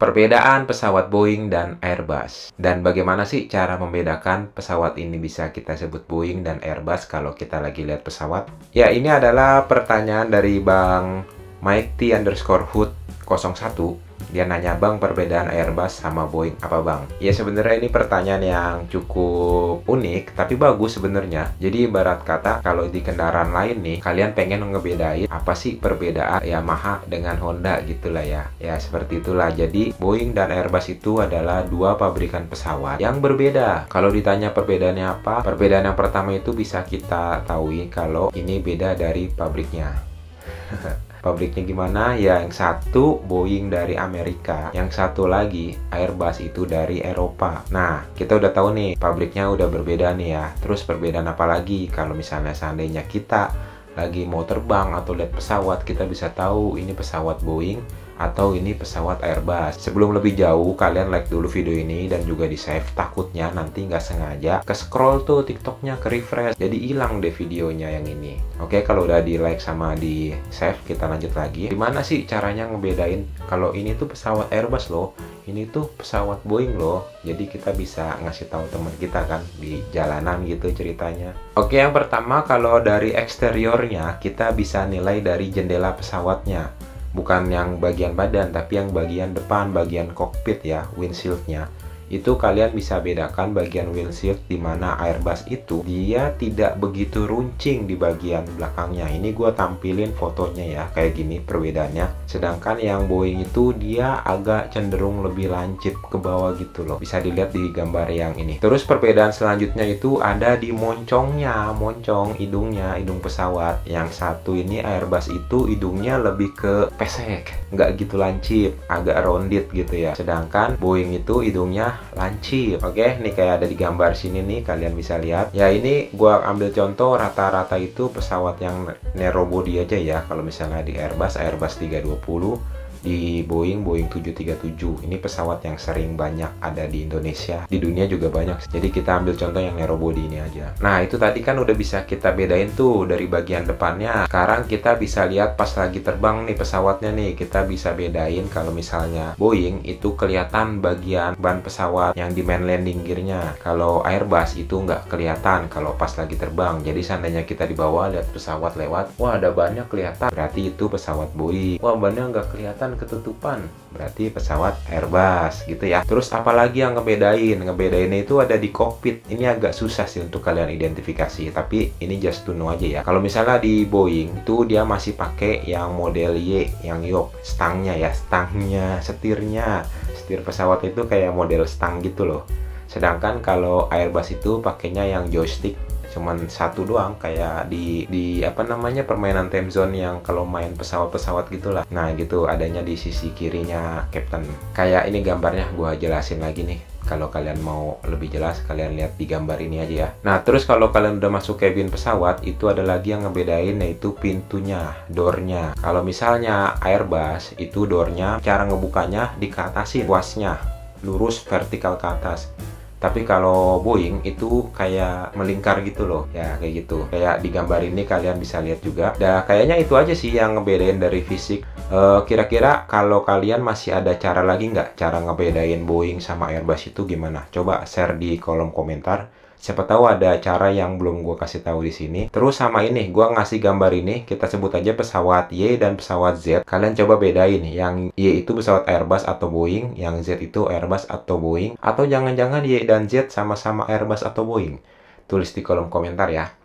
Perbedaan pesawat Boeing dan Airbus. Dan bagaimana sih cara membedakan pesawat ini bisa kita sebut Boeing dan Airbus kalau kita lagi lihat pesawat? Ya, ini adalah pertanyaan dari Bang Mike T underscore Hood 01 dia nanya bang perbedaan Airbus sama Boeing apa bang? Ya sebenarnya ini pertanyaan yang cukup unik tapi bagus sebenarnya. Jadi ibarat kata kalau di kendaraan lain nih kalian pengen ngebedain apa sih perbedaan Yamaha dengan Honda gitulah ya. Ya seperti itulah. Jadi Boeing dan Airbus itu adalah dua pabrikan pesawat yang berbeda. Kalau ditanya perbedaannya apa? Perbedaan yang pertama itu bisa kita tahu kalau ini beda dari pabriknya. Pabriknya gimana? Ya, yang satu Boeing dari Amerika, yang satu lagi Airbus itu dari Eropa. Nah, kita udah tahu nih, pabriknya udah berbeda nih ya. Terus perbedaan apa lagi? Kalau misalnya seandainya kita lagi mau terbang atau lihat pesawat, kita bisa tahu ini pesawat Boeing atau ini pesawat Airbus. Sebelum lebih jauh, kalian like dulu video ini dan juga di save. Takutnya nanti nggak sengaja ke scroll tuh TikToknya ke refresh, jadi hilang deh videonya yang ini. Oke, kalau udah di like sama di save, kita lanjut lagi. Gimana sih caranya ngebedain kalau ini tuh pesawat Airbus loh, ini tuh pesawat Boeing loh. Jadi kita bisa ngasih tahu teman kita kan di jalanan gitu ceritanya. Oke, yang pertama kalau dari eksteriornya kita bisa nilai dari jendela pesawatnya bukan yang bagian badan tapi yang bagian depan bagian kokpit ya windshieldnya itu kalian bisa bedakan bagian windshield di mana Airbus itu dia tidak begitu runcing di bagian belakangnya. Ini gue tampilin fotonya ya kayak gini perbedaannya. Sedangkan yang Boeing itu dia agak cenderung lebih lancip ke bawah gitu loh. Bisa dilihat di gambar yang ini. Terus perbedaan selanjutnya itu ada di moncongnya moncong hidungnya hidung pesawat. Yang satu ini Airbus itu hidungnya lebih ke pesek nggak gitu lancip agak rounded gitu ya. Sedangkan Boeing itu hidungnya lancip oke? Nih kayak ada di gambar sini nih kalian bisa lihat. Ya ini gua ambil contoh rata-rata itu pesawat yang narrow body aja ya kalau misalnya di Airbus Airbus 320 di Boeing Boeing 737 ini pesawat yang sering banyak ada di Indonesia. Di dunia juga banyak. Jadi kita ambil contoh yang narrow body ini aja. Nah itu tadi kan udah bisa kita bedain tuh dari bagian depannya. Sekarang kita bisa lihat pas lagi terbang nih pesawatnya nih kita bisa bedain kalau misalnya Boeing itu kelihatan bagian ban pesawat yang di main landing gearnya. Kalau Airbus itu nggak kelihatan kalau pas lagi terbang. Jadi seandainya kita di bawah lihat pesawat lewat wah ada banyak kelihatan. Berarti itu pesawat Boeing. Wah bannya nggak kelihatan ketutupan. Berarti pesawat Airbus gitu ya. Terus apalagi yang ngebedain? Ngebedainnya itu ada di kokpit. Ini agak susah sih untuk kalian identifikasi tapi ini just to know aja ya. Kalau misalnya di Boeing itu dia masih pakai yang model Y yang yok stangnya ya stangnya setirnya. Setir pesawat itu kayak model stang gitu loh. Sedangkan kalau Airbus itu pakainya yang joystick cuman satu doang kayak di di apa namanya permainan time zone yang kalau main pesawat-pesawat gitulah. Nah gitu adanya di sisi kirinya Captain. Kayak ini gambarnya gua jelasin lagi nih. Kalau kalian mau lebih jelas kalian lihat di gambar ini aja ya. Nah terus kalau kalian udah masuk cabin pesawat itu ada lagi yang ngebedain yaitu pintunya doornya. Kalau misalnya Airbus itu doornya cara ngebukanya dikatasin puasnya lurus vertikal ke atas tapi kalau Boeing itu kayak melingkar gitu loh ya kayak gitu. Kayak di gambar ini kalian bisa lihat juga. Nah kayaknya itu aja sih yang ngebedain dari fisik. Kira kira-kira kalau kalian masih ada cara lagi nggak? Cara ngebedain Boeing sama Airbus itu gimana? Coba share di kolom komentar Siapa tahu ada cara yang belum gue kasih tahu di sini. Terus sama ini, gue ngasih gambar ini, kita sebut aja pesawat Y dan pesawat Z. Kalian coba bedain, yang Y itu pesawat Airbus atau Boeing, yang Z itu Airbus atau Boeing, atau jangan-jangan Y dan Z sama-sama Airbus atau Boeing. Tulis di kolom komentar ya.